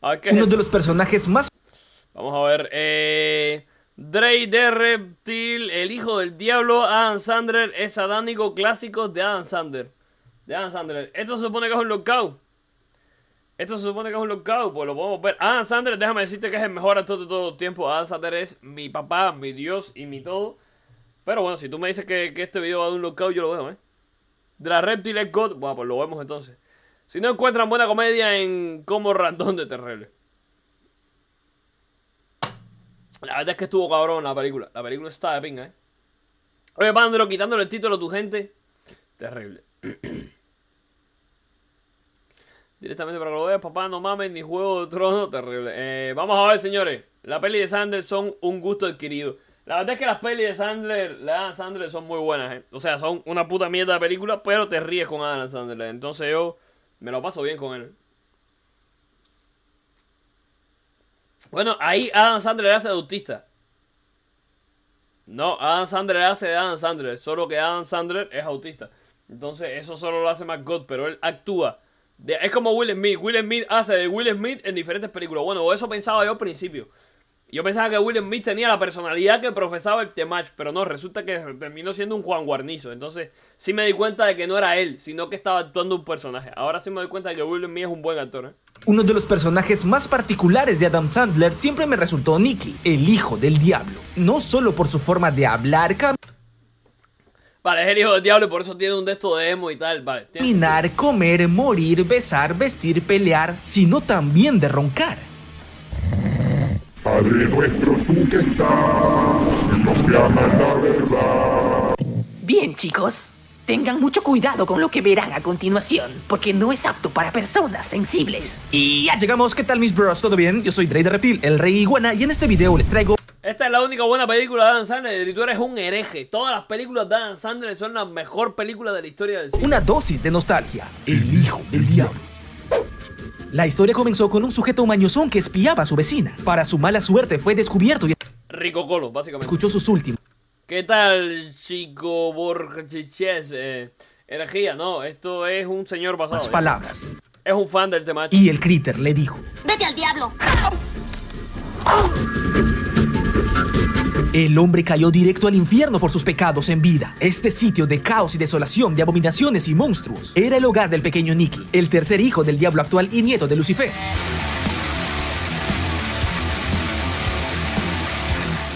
Uno de los personajes más Vamos a ver. Eh, Drey de Reptil, El Hijo del Diablo, Adam Sandler, es sadánico clásicos de Adam Sandler. De Adam Sandler. Esto se supone que es un lockout. Esto se supone que es un lockout, pues lo podemos ver. Adam Sandler, déjame decirte que es el mejor actor de todo el tiempo. Adam Sandler es mi papá, mi Dios y mi todo. Pero bueno, si tú me dices que, que este video va de un lockout, yo lo veo, ¿eh? La Reptil es God, bueno, pues lo vemos entonces. Si no encuentran buena comedia en Como Random de Terrible. La verdad es que estuvo cabrón la película. La película está de pinga, ¿eh? Oye, Pandro, quitándole el título a tu gente. Terrible. Directamente para que lo veas, papá, no mames, ni Juego de Tronos, terrible. Eh, vamos a ver, señores. La peli de Sandler son un gusto adquirido. La verdad es que las pelis de Sandler, la Adam Sandler son muy buenas, ¿eh? O sea, son una puta mierda de película, pero te ríes con Adam Sandler. Entonces yo me lo paso bien con él. Bueno, ahí Adam Sandler hace de autista. No, Adam Sandler hace de Adam Sandler. Solo que Adam Sandler es autista. Entonces eso solo lo hace más God, pero él actúa. de- es como Will Smith. Will Smith hace de Will Smith en diferentes películas. Bueno, eso pensaba yo al principio. Yo pensaba que Will Smith tenía la personalidad que profesaba el Temach, pero no, resulta que terminó siendo un Juan Guarnizo. Entonces, sí me di cuenta de que no era él, sino que estaba actuando un personaje. Ahora sí me doy cuenta de que Will Smith es un buen actor, ¿eh? Uno de los personajes más particulares de Adam Sandler siempre me resultó Nicky, el hijo del diablo. No solo por su forma de hablar, Vale, es el hijo del diablo y por eso tiene un de estos de emo y tal. Vale, caminar, comer, morir, besar, vestir, pelear, sino también de roncar. Padre nuestro tú que estás los que aman la verdad. Bien, chicos. Tengan mucho cuidado con lo que verán a continuación, porque no es apto para personas sensibles. Y ya llegamos, ¿qué tal mis bros? ¿Todo bien? Yo soy Dre de Reptil, el rey iguana, y en este video les traigo Esta es la única buena película de Adam Sandler y tú eres un hereje. Todas las películas de Adam Sandler son la mejor película de la historia del cine. una dosis de nostalgia. El hijo del diablo. La historia comenzó con un sujeto mañosón que espiaba a su vecina. Para su mala suerte fue descubierto y Rico Colo, básicamente. escuchó sus últimas ¿Qué tal, chico Borges? Eh, energía, no, esto es un señor pasado. ¿eh? palabras. Es un fan del tema. Y el critter le dijo, Vete al diablo. El hombre cayó directo al infierno por sus pecados en vida. Este sitio de caos y desolación, de abominaciones y monstruos, era el hogar del pequeño Nicky, el tercer hijo del diablo actual y nieto de Lucifer.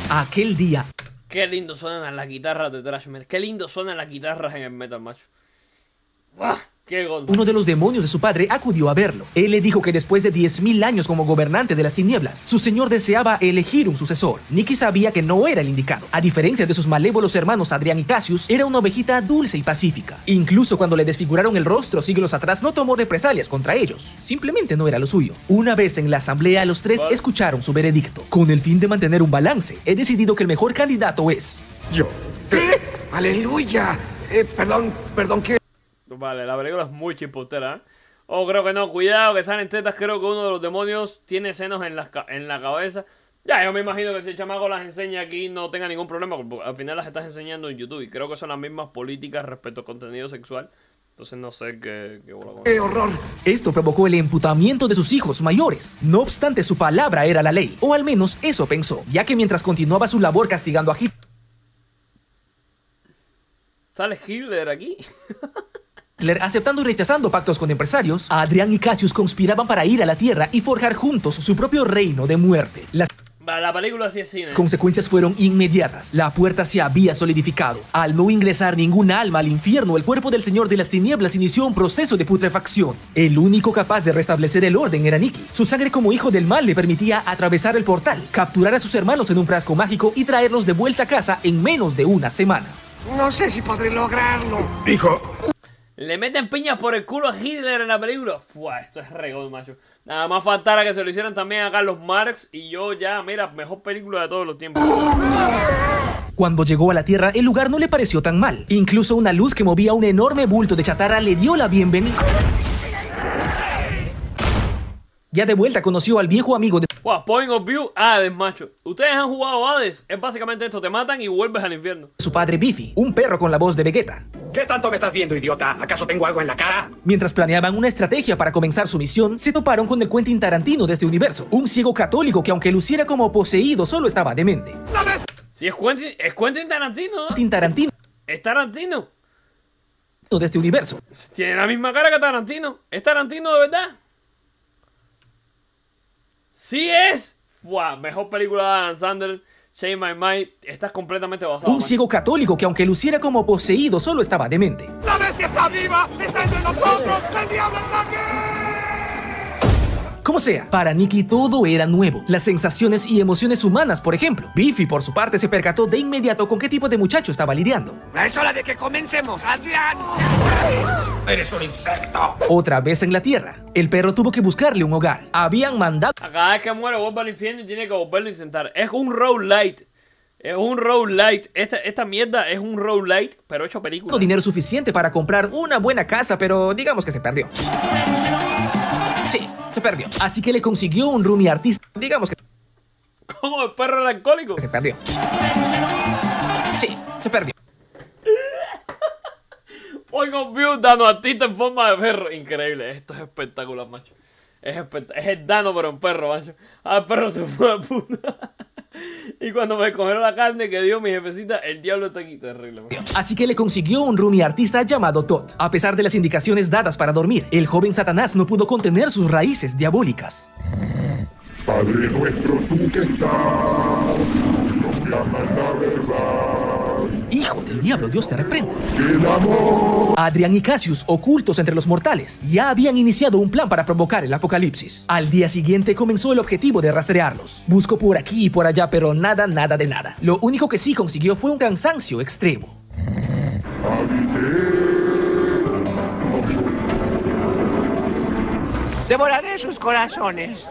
Aquel día, Qué lindo suenan las guitarras de Trash. Qué lindo suenan las guitarras en el Metal Macho. ¡Buah! ¡Qué uno de los demonios de su padre acudió a verlo. Él le dijo que después de 10.000 años como gobernante de las tinieblas, su señor deseaba elegir un sucesor. Nicky sabía que no era el indicado. A diferencia de sus malévolos hermanos Adrián y Cassius, era una ovejita dulce y pacífica. Incluso cuando le desfiguraron el rostro siglos atrás, no tomó represalias contra ellos. Simplemente no era lo suyo. Una vez en la asamblea, los tres Vale. escucharon su veredicto. Con el fin de mantener un balance, he decidido que el mejor candidato es... Yo. ¡Aleluya! Eh, perdón, perdón, ¿qué? Vale, la película es muy chipotera, ¿eh? Oh, creo que no, cuidado, que salen tetas. Creo que uno de los demonios tiene senos en, ca- en la cabeza. Ya, yo me imagino que si el chamaco las enseña aquí no tenga ningún problema, porque al final las estás enseñando en YouTube. Y creo que son las mismas políticas respecto al contenido sexual. Entonces no sé qué, qué ¡Qué horror! Esto provocó el emputamiento de sus hijos mayores. No obstante, su palabra era la ley, o al menos eso pensó, ya que mientras continuaba su labor castigando a Hitler, ¿Sale Hitler aquí? aceptando y rechazando pactos con empresarios, Adrián y Cassius conspiraban para ir a la Tierra y forjar juntos su propio reino de muerte. Las la película sí es cine. consecuencias fueron inmediatas. La puerta se había solidificado. Al no ingresar ningún alma al infierno, el cuerpo del Señor de las Tinieblas inició un proceso de putrefacción. El único capaz de restablecer el orden era Nicky. Su sangre como hijo del mal le permitía atravesar el portal, capturar a sus hermanos en un frasco mágico y traerlos de vuelta a casa en menos de una semana. No sé si podré lograrlo. Hijo, Le meten piñas por el culo a Hitler en la película. Fua, esto es regón, macho. Nada más faltara que se lo hicieran también a Carlos Marx. Y yo ya, mira, mejor película de todos los tiempos. Cuando llegó a la Tierra, el lugar no le pareció tan mal. Incluso una luz que movía un enorme bulto de chatarra le dio la bienvenida. Ya de vuelta conoció al viejo amigo de Wow, Point of View, Hades, macho. Ustedes han jugado Hades. Es básicamente esto: te matan y vuelves al infierno. su padre Biffy, un perro con la voz de Vegeta. ¿Qué tanto me estás viendo, idiota? ¿Acaso tengo algo en la cara? Mientras planeaban una estrategia para comenzar su misión, se toparon con el Quentin Tarantino de este universo, un ciego católico que aunque luciera como poseído, solo estaba demente. Si es Quentin, es Quentin Tarantino, ¿no? Quentin Tarantino Es Tarantino. de este universo, Tiene la misma cara que Tarantino. ¿Es Tarantino de verdad? ¡Sí es! Wow, mejor película de Adam Sandler. Shame My Mind. Estás completamente basado. un ciego católico que aunque luciera como poseído, solo estaba demente. ¡La bestia está viva! ¡Está entre nosotros! ¡El diablo está aquí! Como sea, para Nicky todo era nuevo. Las sensaciones y emociones humanas, por ejemplo. Biffy, por su parte, se percató de inmediato con qué tipo de muchacho estaba lidiando. Es hora de que comencemos, Adrián. ¡Eres un insecto! Otra vez en la Tierra, el perro tuvo que buscarle un hogar. Habían mandado A Cada vez que muere vuelve al infierno y tiene que volverlo a intentar. Es un road light. Es un road light. Esta, esta mierda es un road light, pero hecho película. dinero suficiente para comprar una buena casa, pero digamos que se perdió. Se perdió. Así que le consiguió un roomie artista. Digamos que ¿Cómo el perro era alcohólico? se perdió. Sí, se perdió. Of View dando artista en forma de perro. Increíble. Esto es espectacular, macho. Es, espect- es el Dano, pero en perro, macho. Ah, el perro se fue a puta. Y cuando me cogieron la carne que dio mi jefecita, el diablo está aquí. Terrible. Así que le consiguió un roomie artista llamado Todd. A pesar de las indicaciones dadas para dormir, el joven Satanás no pudo contener sus raíces diabólicas. Padre nuestro, tú que estás, los que aman la verdad, Hijo del diablo, Dios te reprenda. el amor Adrian y Cassius, ocultos entre los mortales, ya habían iniciado un plan para provocar el apocalipsis. Al día siguiente comenzó el objetivo de rastrearlos. Buscó por aquí y por allá, pero nada, nada de nada. Lo único que sí consiguió fue un cansancio extremo. Devoraré sus corazones.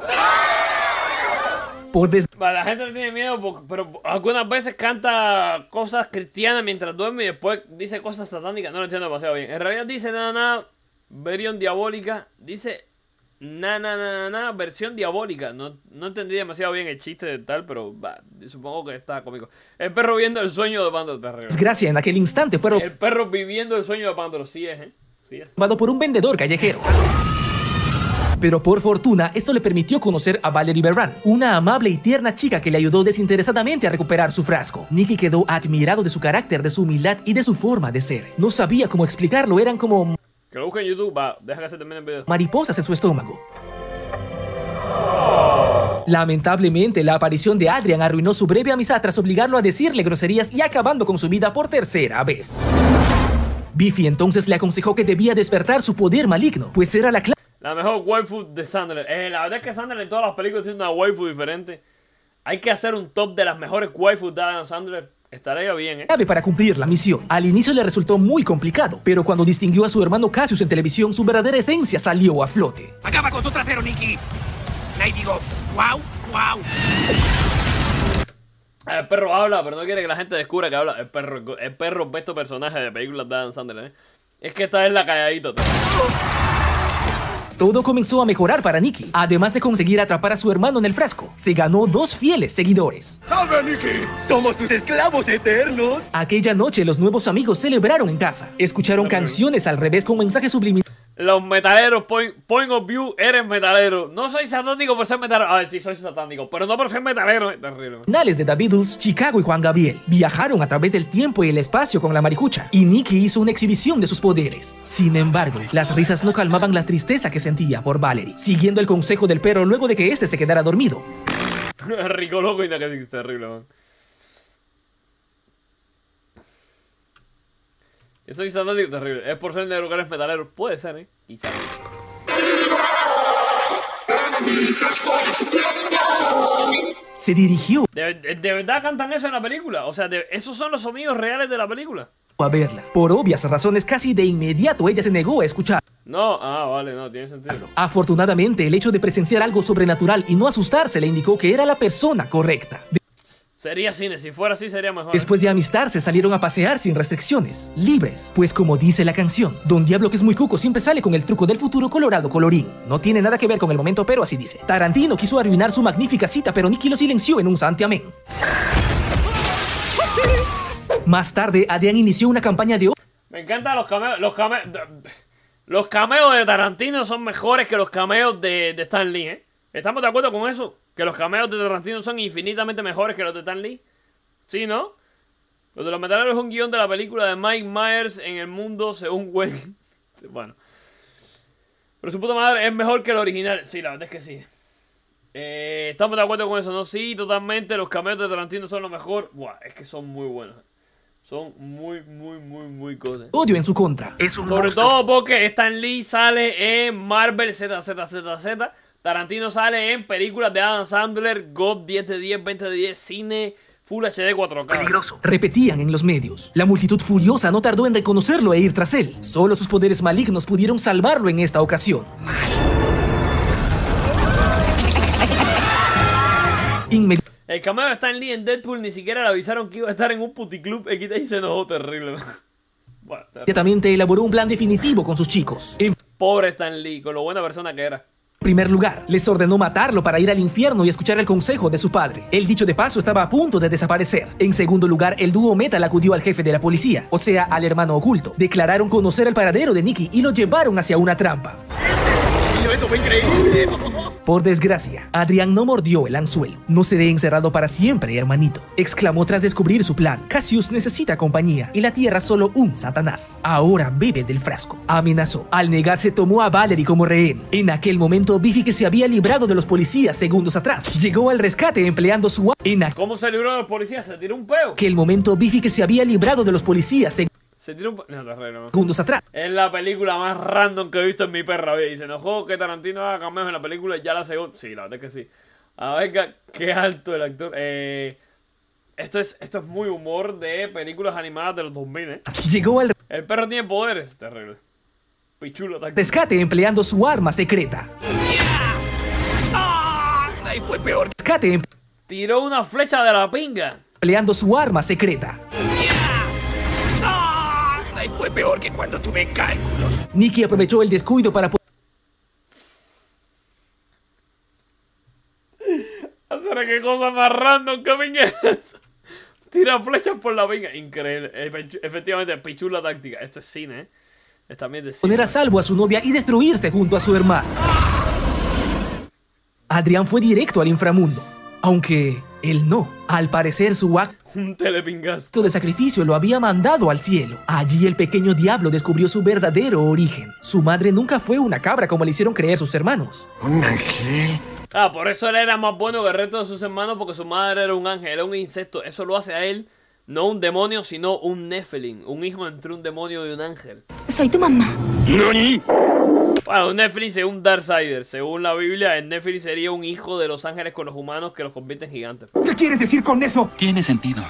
Por des- la gente le tiene miedo, pero algunas veces canta cosas cristianas mientras duerme y después dice cosas satánicas. No lo entiendo demasiado bien. En realidad dice nada, nada, versión diabólica. Dice na, na, na, na, na, versión diabólica. No, no entendí demasiado bien el chiste de tal, pero va, supongo que está cómico. El perro viendo el sueño de Pandoro. desgracia en aquel instante fue El perro viviendo el sueño de Pandoro. Sí es, ¿eh? Sí es. por un vendedor callejero. Pero por fortuna, esto le permitió conocer a Valerie Berran, una amable y tierna chica que le ayudó desinteresadamente a recuperar su frasco. Nicky quedó admirado de su carácter, de su humildad y de su forma de ser. No sabía cómo explicarlo, eran como Que lo busque en YouTube. Va, deja que se termine el video. mariposas en su estómago. Lamentablemente, la aparición de Adrian arruinó su breve amistad tras obligarlo a decirle groserías y acabando con su vida por tercera vez. Biffy entonces le aconsejó que debía despertar su poder maligno, pues era la clave La mejor waifu de Sandler. Eh, la verdad es que Sandler en todas las películas tiene una waifu diferente. Hay que hacer un top de las mejores waifus de Adam Sandler. Estaría bien, ¿eh? clave para cumplir la misión. Al inicio le resultó muy complicado, pero cuando distinguió a su hermano Cassius en televisión, su verdadera esencia salió a flote. Acaba con su trasero, Nicky. Ahí digo, wow, wow. El perro habla, pero no quiere que la gente descubra que habla. El perro, el perro es besto personaje de películas de Adam Sandler, ¿eh? Es que esta es la calladita. Todo comenzó a mejorar para Nicky. Además de conseguir atrapar a su hermano en el frasco, se ganó dos fieles seguidores. ¡Salve, Nicky! ¡Somos tus esclavos eternos! Aquella noche los nuevos amigos celebraron en casa. Escucharon canciones al revés con mensajes subliminales Los metaleros, point, point of view, eres metalero. No soy satánico por ser metalero. A ver, sí, soy satánico, pero no por ser metalero. Es terrible. de The Beatles, Chicago y Juan Gabriel. Viajaron a través del tiempo y el espacio con la maricucha, y Nicky hizo una exhibición de sus poderes. Sin embargo, las risas no calmaban la tristeza que sentía por Valerie. Siguiendo el consejo del perro luego de que éste se quedara dormido, Rico loco y terrible, man. Yo soy satánico terrible. Es por ser negro que eres metalero. Puede ser, ¿eh? Quizá. se dirigió ¿De, de- de verdad cantan eso en la película? O sea, de- esos son los sonidos reales de la película. a verla. Por obvias razones, casi de inmediato ella se negó a escuchar. No, ah, vale, no, tiene sentido. Afortunadamente, el hecho de presenciar algo sobrenatural y no asustarse le indicó que era la persona correcta. Sería cine, si fuera así sería mejor. ¿eh? Después de amistarse salieron a pasear sin restricciones, libres, pues como dice la canción, Don Diablo que es muy cuco siempre sale con el truco del futuro colorado colorín. No tiene nada que ver con el momento, pero así dice. Tarantino quiso arruinar su magnífica cita, pero Nicky lo silenció en un santiamén. Más tarde, Adrián inició una campaña de Me encantan los cameos. Los cameos. Los cameos de Tarantino son mejores que los cameos de, de Stan Lee, ¿eh? ¿Estamos de acuerdo con eso? Que los cameos de Tarantino son infinitamente mejores que los de Stan Lee. ¿Sí, no? Los de los metaleros es un guion de la película de Mike Myers en el mundo según Wayne. bueno. Pero su puta madre es mejor que el original. Sí, la verdad es que sí. Eh, Estamos de acuerdo con eso, ¿no? Sí, totalmente. Los cameos de Tarantino son lo mejor. Buah, es que son muy buenos. Son muy, muy, muy, muy cosas. odio en su contra. Es un Sobre monstruo. todo porque Stan Lee sale en Marvel ZZZZ. Tarantino sale en películas de Adam Sandler, God 10 de 10, 20 de 10, cine, Full HD 4K. Peligroso. Repetían en los medios. La multitud furiosa no tardó en reconocerlo e ir tras él. Solo sus poderes malignos pudieron salvarlo en esta ocasión. Inmediatamente El cameo de Stan Lee en Deadpool ni siquiera le avisaron que iba a estar en un puticlub X y se enojó terrible. bueno, terrible. elaboró un plan definitivo con sus chicos. Pobre Stan Lee, con lo buena persona que era. Primer lugar, les ordenó matarlo para ir al infierno y escuchar el consejo de su padre. El dicho de paso estaba a punto de desaparecer. En segundo lugar, el dúo Metal acudió al jefe de la policía, o sea, al hermano oculto. Declararon conocer el paradero de Nicky y lo llevaron hacia una trampa. Eso fue increíble. Por desgracia, Adrián no mordió el anzuelo. No seré encerrado para siempre, hermanito. Exclamó tras descubrir su plan. Cassius necesita compañía y la tierra solo un Satanás. Ahora bebe del frasco. Amenazó. Al negarse tomó a Valerie como rehén. En aquel momento, Biffy que se había librado de los policías segundos atrás, llegó al rescate empleando su... En ¿Cómo se libró de los policías? Se tiró un peo. aquel momento, Biffy que se había librado de los policías Se tiró un. No, terrible, no. segundos atrás, Es la película más random que he visto en mi perra vida. Y se enojó que Tarantino haga cameos en la película y ya la segunda. Sí, la verdad es que sí. A ver, qué- alto el actor. Eh, esto, es, esto es muy humor de películas animadas de los 2000, ¿eh? llegó al El perro tiene poderes. Terrible. Pichulo táctico. rescate empleando su arma secreta. Ahí fue peor. Rescate em- Tiró una flecha de la pinga. empleando su arma secreta. Ahí fue peor que cuando tuve cálculos. Nicky aprovechó el descuido para Hacer qué cosa más random que es esa? Tira flechas por la pinga. Increíble. Efe- Efectivamente, pichula táctica. Esto es cine, ¿eh? Es también de cine. poner a salvo a su novia y destruirse junto a su hermano. Adrián fue directo al inframundo, aunque él no. Al parecer su acto Un telepingazo. de sacrificio lo había mandado al cielo. Allí el pequeño diablo descubrió su verdadero origen. Su madre nunca fue una cabra como le hicieron creer sus hermanos. ¿Un ángel? Ah, por eso él era más bueno que el resto de sus hermanos porque su madre era un ángel, era un insecto. Eso lo hace a él no un demonio, sino un Nephilim. Un hijo entre un demonio y un ángel. Soy tu mamá. ¿Nani? Bueno, un Nephilim según Darksider. Según la Biblia, el Nephilim sería un hijo de los ángeles con los humanos que los convierte en gigantes. ¿Qué quieres decir con eso? Tiene sentido.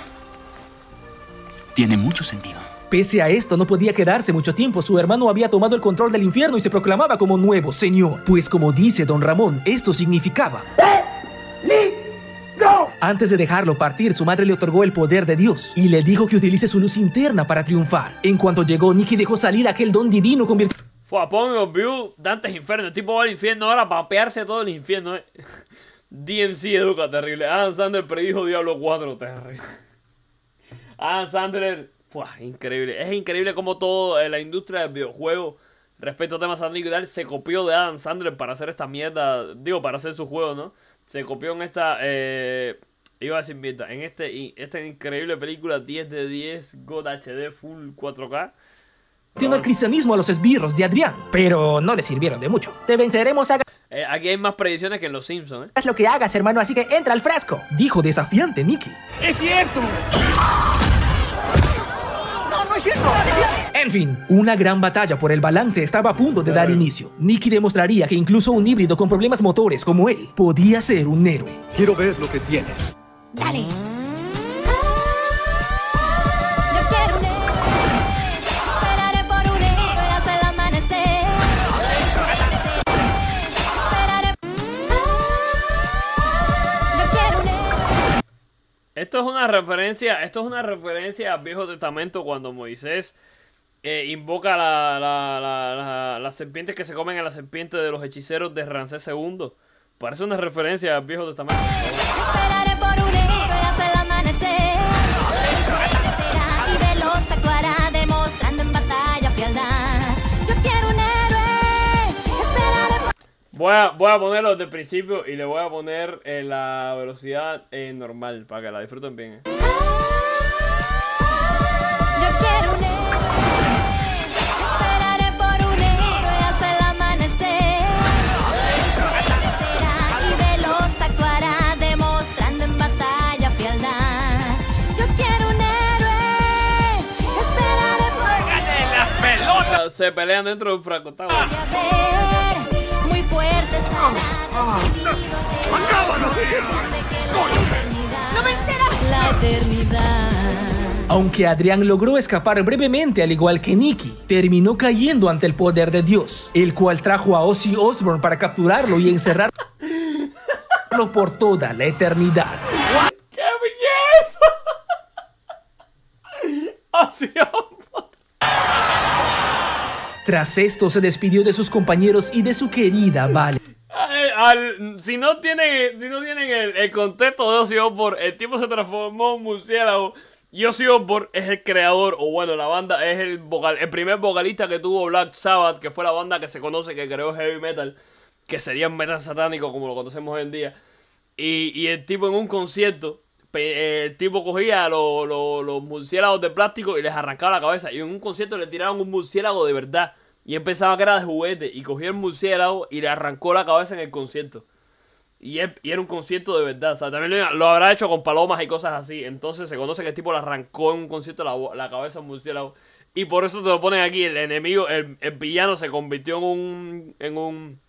Tiene mucho sentido. Pese a esto, no podía quedarse mucho tiempo. Su hermano había tomado el control del infierno y se proclamaba como nuevo señor. Pues como dice don Ramón, esto significaba... Antes de dejarlo partir, su madre le otorgó el poder de Dios y le dijo que utilice su luz interna para triunfar. En cuanto llegó, Nicky dejó salir aquel don divino convirtiendo Fue a Pongo View, Dantes Inferno. El tipo va al infierno ahora para pearse todo el infierno, eh. DMC educa, terrible. Adam Sandler predijo Diablo 4, terrible. Adam Sandler, fue increíble. Es increíble como todo la industria del videojuego, respecto a temas sándicos y tal, se copió de Adam Sandler para hacer esta mierda. Digo, para hacer su juego, ¿no? Se copió en esta. Eh, iba a decir mierda. En este, esta increíble película 10 de 10, God HD, full 4K. El cristianismo a los esbirros de Adrián. Pero no le sirvieron de mucho. Te venceremos, hagas Eh, aquí hay más predicciones que en Los Simpsons, ¿eh? lo que hagas, hermano, así que entra al frasco. Dijo desafiante Nicky. ¡Es cierto! ¡No, no es cierto! En fin, una gran batalla por el balance estaba a punto de dar inicio. Nicky demostraría que incluso un híbrido con problemas motores como él podía ser un héroe. Quiero ver lo que tienes. Dale. Esto es una referencia, esto es una referencia al Viejo Testamento cuando Moisés eh, invoca la, la, la- la- las serpientes que se comen a la serpiente de los hechiceros de Ramsés II. Parece una referencia al Viejo Testamento. Voy a, voy a ponerlo desde el principio y le voy a poner eh, la velocidad eh, normal para que la disfruten bien. eh. Yo quiero un héroe. Esperaré por un héroe hasta el amanecer. Será y veloz actuará, demostrando en batalla frialdad. Yo quiero un héroe. Esperaré por Ah, Se pelean dentro de un fracotado. ¡No vencerá! La eternidad. Aunque Adrián logró escapar brevemente al igual que Nicky, terminó cayendo ante el poder de Dios, el cual trajo a Ozzy Osbourne para capturarlo y encerrarlo por toda la eternidad. ¡Qué belleza! Así Tras esto se despidió de sus compañeros y de su querida Vale. Al- si no tienen, si no tienen el, contexto de Ozzy el tipo se transformó en murciélago. Y Ozzy es el creador, o bueno, la banda es el vocal, el primer vocalista que tuvo Black Sabbath, que fue la banda que se conoce que creó heavy metal, que sería metal satánico como lo conocemos hoy en día. Y, el tipo en un concierto, el tipo cogía los, los- los murciélagos de plástico y les arrancaba la cabeza. Y en un concierto le tiraron un murciélago de verdad. Y él pensaba que era de juguete. Y cogió el murciélago y le arrancó la cabeza en el concierto. Y, él- y era un concierto de verdad. O sea, también lo, habrá hecho con palomas y cosas así. Entonces se conoce que el tipo le arrancó en un concierto la, la cabeza a un murciélago. Y por eso te lo ponen aquí. El enemigo, el, el villano se convirtió en un. En un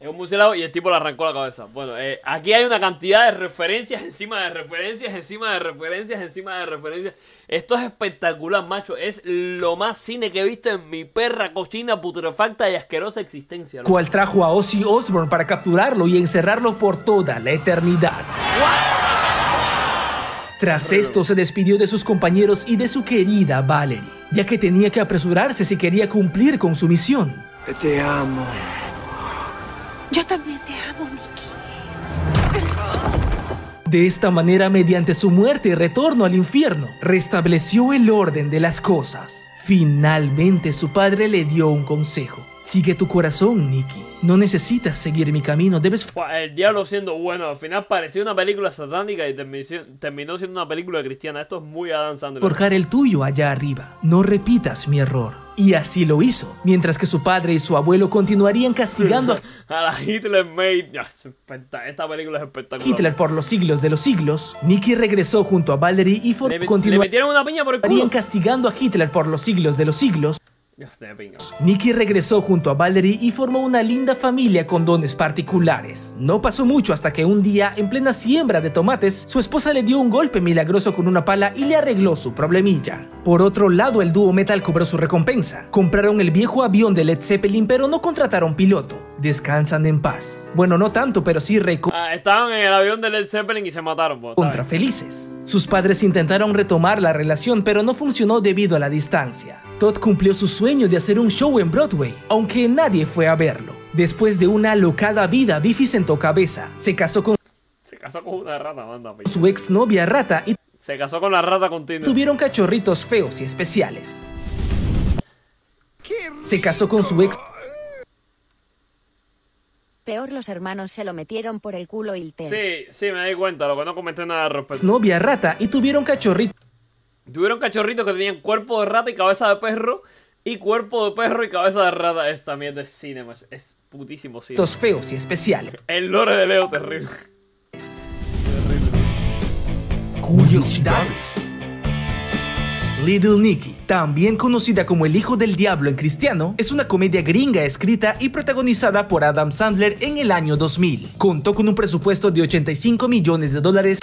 en un murciélago y el tipo le arrancó la cabeza. Bueno, eh, aquí hay una cantidad de referencias encima de referencias, encima de referencias, encima de referencias. Esto es espectacular, macho. Es lo más cine que he visto en mi perra cochina, putrefacta y asquerosa existencia. loco. cual trajo a Ozzy Osbourne para capturarlo y encerrarlo por toda la eternidad. Tras esto se despidió de sus compañeros y de su querida Valerie, ya que tenía que apresurarse si quería cumplir con su misión. Te amo. Yo también te amo, Nicky. De esta manera, mediante su muerte y retorno al infierno, restableció el orden de las cosas. Finalmente su padre le dio un consejo. Sigue tu corazón, Nicky. No necesitas seguir mi camino, debes El diablo siendo bueno, al final parecía una película satánica y termi- terminó siendo una película cristiana. Esto es muy Adam Sandler. forjar el tuyo allá arriba. No repitas mi error. Y así lo hizo, mientras que su padre y su abuelo continuarían castigando a Hitler Esta película es espectacular. Hitler por los siglos de los siglos. Nicky regresó junto a Valerie y Le, for- met- le continuarían castigando a Hitler por los siglos de los siglos. Nicky regresó junto a Valerie y formó una linda familia con dones particulares. No pasó mucho hasta que un día, en plena siembra de tomates, su esposa le dio un golpe milagroso con una pala y le arregló su problemilla. Por otro lado, el dúo metal cobró su recompensa. Compraron el viejo avión de Led Zeppelin, pero no contrataron piloto. Descansan en paz. Bueno, no tanto, pero sí reco Ah, estaban en el avión de Led Zeppelin y se mataron. pues, contra felices. Sus padres intentaron retomar la relación, pero no funcionó debido a la distancia. Todd cumplió su sueño de hacer un show en Broadway, aunque nadie fue a verlo. Después de una alocada vida, Biffy sentó cabeza. Se casó con Se casó con una rata, manda. su exnovia Rata y Se casó con la rata continua. tuvieron cachorritos feos y especiales. Se casó con su ex Peor los hermanos se lo metieron por el culo y el Sí, sí, me di cuenta, lo que no comenté nada al respecto. novia Rata y tuvieron cachorritos Tuvieron cachorritos que tenían cuerpo de rata y cabeza de perro. Y cuerpo de perro y cabeza de rata. Esta mierda es cine, macho. Es putísimo cine. feos y especiales. El lore de Leo, terrible. Curiosidades. Little Nicky, también conocida como El Hijo del Diablo en cristiano, es una comedia gringa escrita y protagonizada por Adam Sandler en el año 2000. Contó con un presupuesto de 85 millones de dólares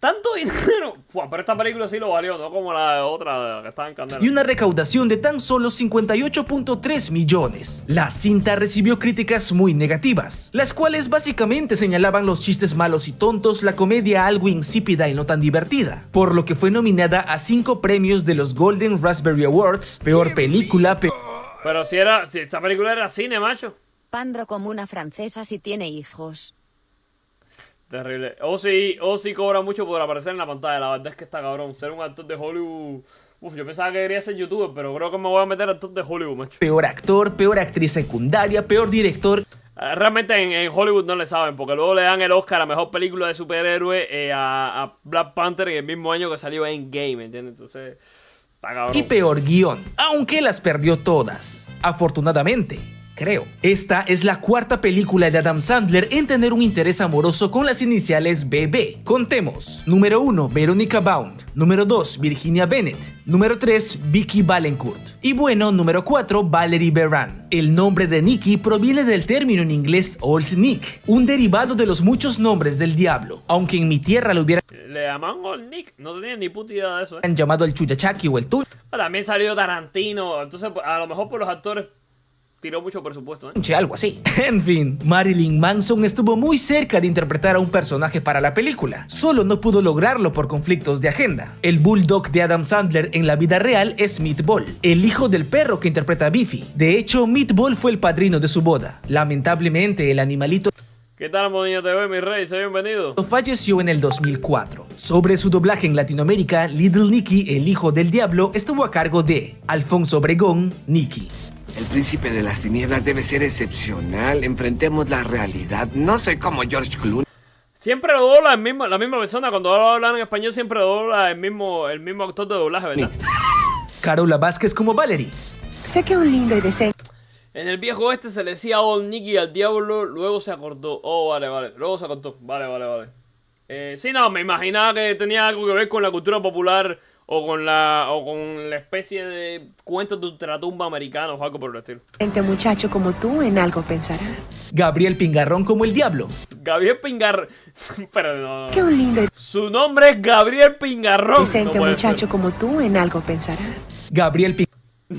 Tanto dinero. Fua, pero esta película sí lo valió, no como la otra la que estaba en candela. y una recaudación de tan solo 58.3 millones. La cinta recibió críticas muy negativas, las cuales básicamente señalaban los chistes malos y tontos, la comedia algo insípida y no tan divertida, por lo que fue nominada a 5 premios de los Golden Raspberry Awards, peor película, peor... Pero si era, si esta película era cine, macho. Pandro como una francesa si tiene hijos. Terrible. Ozzy, Ozzy cobra mucho por aparecer en la pantalla. La verdad es que está cabrón. Ser un actor de Hollywood. Uf, yo pensaba que quería ser youtuber, pero creo que me voy a meter actor de Hollywood, macho. Peor actor, peor actriz secundaria, peor director Eh, Realmente en, en Hollywood no le saben, porque luego le dan el Oscar a mejor película de superhéroe eh, a, a Black Panther en el mismo año que salió en Game, ¿entiendes? Entonces, está cabrón. y peor guion, aunque las perdió todas. Afortunadamente, creo. Esta es la cuarta película de Adam Sandler en tener un interés amoroso con las iniciales BB. Contemos. Número 1, Veronica Bound. Número 2, Virginia Bennett. Número 3, Vicky Valencourt. Y bueno, número 4, Valerie Beran. El nombre de Nicky proviene del término en inglés Old Nick, un derivado de los muchos nombres del diablo, aunque en mi tierra lo hubieran Le llaman Old Nick, no tenía ni puta idea de eso, ¿eh? llamado el Chuyachaki o el Tunche. También salió Tarantino, entonces a lo mejor por los actores tiró mucho presupuesto, ¿eh? algo así. En fin, Marilyn Manson estuvo muy cerca de interpretar a un personaje para la película, solo no pudo lograrlo por conflictos de agenda. El bulldog de Adam Sandler en la vida real es Meatball, el hijo del perro que interpreta a Biffy. De hecho, Meatball fue el padrino de su boda. Lamentablemente, el animalito ¿Qué tal, Modinha TV, mi rey? Sea bienvenido. falleció en el 2004. Sobre su doblaje en Latinoamérica, Little Nicky, el hijo del diablo, estuvo a cargo de Alfonso Obregón, Nicky. El príncipe de las tinieblas debe ser excepcional. Enfrentemos la realidad. No soy como George Clooney. Siempre lo dobla el mismo, la misma persona. Cuando hablan en español, siempre lo dobla el mismo, el mismo actor de doblaje, ¿verdad? Carola Vázquez como Valerie. Sé que un lindo y decente. En el viejo este se le decía Old Nicky al diablo, luego se acortó. Oh, vale, vale. Luego se acortó. Vale, vale, vale. Eh, sí, no, me imaginaba que tenía algo que ver con la cultura popular o con la o con la especie de cuentos de ultratumba americanos o algo por el estilo. Gente muchacho como tú en algo pensará. Gabriel Pingarrón como el diablo. Gabriel Pingarrón. No, no. Un lindo Su nombre es Gabriel Pingarrón. decente No muchacho ser. como tú en algo pensará. Gabriel Pin-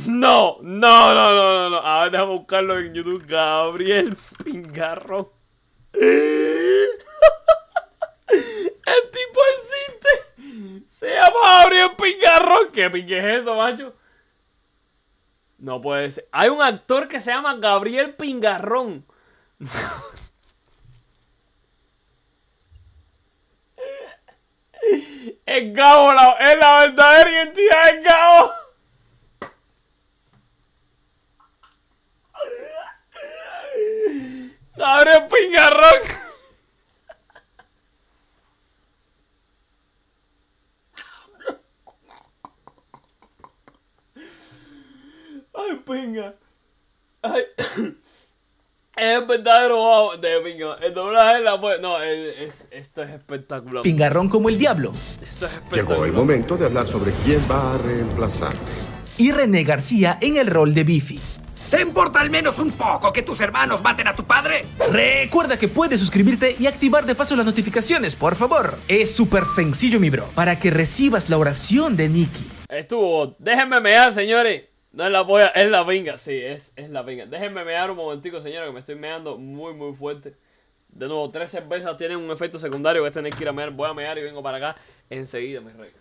No, no, no, no, no, no. A ver, déjame buscarlo en YouTube. Gabriel Pingarrón. El Se llama Gabriel Pingarrón. ¿Qué pingue es eso, macho? No puede ser. Hay un actor que se llama Gabriel Pingarrón. Es Gabo, es la verdadera identidad de Gabo. Gabriel Pingarrón. Ay, pinga. Ay. Es verdadero Gabo de pinga. El doblaje la pues. No, el- es, esto es espectacular. Pingarrón como el diablo. Esto es espectacular. Llegó el momento de hablar sobre quién va a reemplazarte. Y René García en el rol de Biffy. ¿Te importa al menos un poco que tus hermanos maten a tu padre? Recuerda que puedes suscribirte y activar de paso las notificaciones, por favor. Es súper sencillo, mi bro, para que recibas la oración de Nicky. Estuvo. Déjenme mear, señores. No es la polla, es la pinga. Sí, es, es la pinga. Déjenme mear un momentico, señores, que me estoy meando muy, muy fuerte. De nuevo, tres cervezas tienen un efecto secundario que es tener que ir a mear. Voy a mear y vengo para acá enseguida, mi rey.